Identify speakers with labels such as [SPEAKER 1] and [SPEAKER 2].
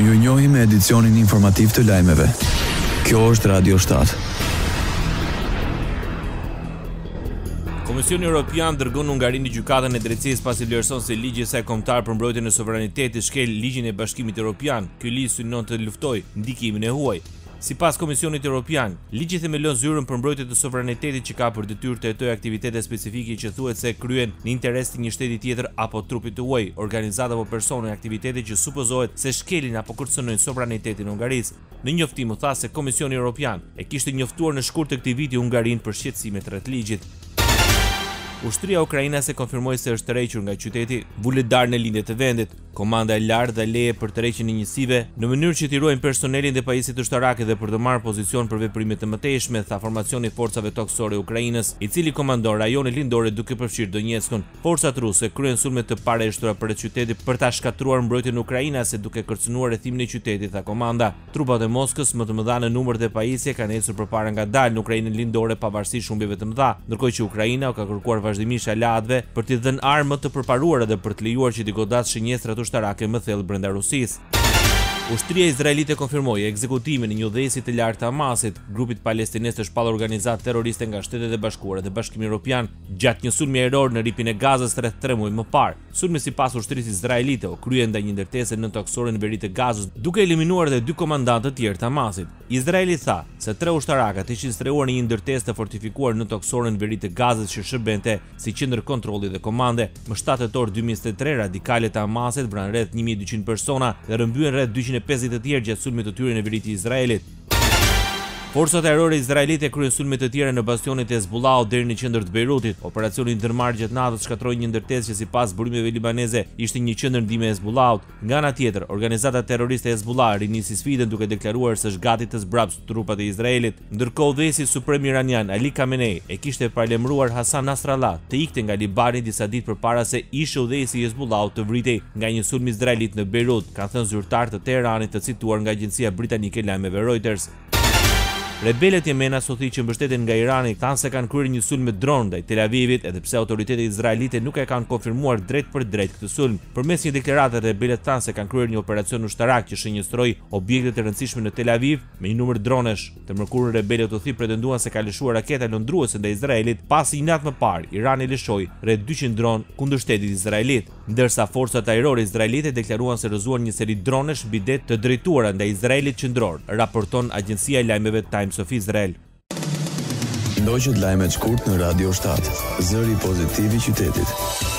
[SPEAKER 1] Ju njohim me edicionin informativ të lajmeve. Kjo është Radio 7.
[SPEAKER 2] Komisioni Europian dërgon Hungarinë në gjykatën e drejtësisë pasi vlerëson se ligji i saj kombëtar për mbrojtjen e sovranitetit shkel ligjin e Bashkimit Europian. Ky ligj synon të luftojë ndikimin e huaj. Sipas Komisionit Europian, ligji themelon Zyrën për Mbrojtje të Sovranitetit që ka për detyrë të hetojë aktivitete specifike që thuhet se kryhen në interes të një shteti tjetër apo trupi të huaj, organizatë apo personi aktivitete që supozohet se shkelin apo kërcënojnë sovranitetin e Hungarisë. Në njoftim u tha se Komisioni Europian e kishte njoftuar në shkurt të këtij viti Hungarinë për shqetësimet rreth ligjit. Ushtria ukrainase konfirmoi se është tërhequr nga qyteti Vuhledar në lindje të vendit. Komanda e lartë dha leje për tërheqjen e njësive, në mënyrë që t'i ruajnë personelin dhe pajisjet ushtarake dhe për të marrë pozicion për veprime të mëtejshme, tha formacioni i Forcave Tokësore të Ukrainës, i cili komandon rajonet lindore duke përfshirë Donjetskun. Forcat ruse kryen sulme të pareshtura përreth qytetit për ta shkatërruar mbrojtjen ukrainase duke kërcënuar rrethimin e qytetit, tha komanda. Trupat e Moskës, më të mëdha në numër dhe pajisje, kanë ecur përpara ngadalë në Ukrainën lindore pavarësisht humbjeve të mëdha, ndërkohë që Ukraina u ka kërkuar vazhdimisht aleatëve për t'i dhënë armë më të përparuara dhe për të lejuar që t'i godasë shënjestrat ushtarake më thellë brenda Rusisë. Ushtria izraelite konfirmoi ekzekutimin e një udhëheqësi të lartë të Hamasit, grupit palestinez të shpallur organizatë terroriste nga Shtetet e Bashkuara dhe Bashkimi Europian, gjatë një sulmi ajror në Rripin e Gazës rreth tre muaj më parë. Sulmi sipas ushtrisë izraelite u krye ndaj një ndërtese nëntokësore në veri të Gazës, duke eliminuar edhe dy komandantë të tjerë të Hamasit. Izraeli tha se tre ushtarakët ishin strehuar në një ndërtesë të fortifikuar nëntokësore në veri të Gazës që shërbente si qendër kontrolli dhe komande. Më shtatë tetor dy mijë e njëzet e tre, radikalët e Hamasit vranë rreth një mijë e dyqind persona dhe rrëmbyen rreth dyqind e pesëdhjetë të tjerë gjatë sulmit të tyre në veri të Izraelit. Forcat ajrore izraelite kryen sulme të tjera në bastionet e Hezbullahut deri në qendër të Bejrutit. Operacioni i ndërmarrë gjatë natës shkatërroi një ndërtesë që sipas burimeve libaneze ishte një qendër ndihme e Hezbullahut. Nga ana tjetër, organizata terroriste Hezbullah rinisi sfidën duke deklaruar se është gati të zbrapsë trupat e Izraelit. Ndërkohë udhëheqësi suprem iranian, Ali Khamenei, e kishte paralajmëruar Hassan Nasrallah të ikte nga Libani disa ditë përpara se ish-udhëheqësi i Hezbullahut të vritej. nga një sulm izraelit në Bejrut, kanë thënë zyrtarë të Teheranit të cituar nga agjencia britanike e lajmeve Reuters. Rebelët jemenas Houthi që mbështeten nga Irani thanë se kanë kryer një sulm me dronë ndaj Tel Avivit, edhe pse autoritetet izraelite nuk e kanë konfirmuar drejtpërdrejt këtë sulm. Përmes një deklarate rebelët thanë se kanë kryer një operacion ushtarak që shënjestroi objekte të rëndësishme në Tel Aviv me një numër dronesh. Të mërkurën rebelët Houthi pretenduan se kanë lëshuar raketa lundruese ndaj Izraelit, pasi një natë më parë Irani lëshoi rreth dyqind dronë kundër shtetit izraelit. ndërsa forcat ajrore izraelite deklaruan se rrëzuan një seri dronesh mbi det të drejtuara ndaj Izraelit qendror, raporton agjencia e lajmeve Times of Israel.
[SPEAKER 1] Ndoqët lajmet shkurt në Radio shtatë, zëri pozitiv i qytetit.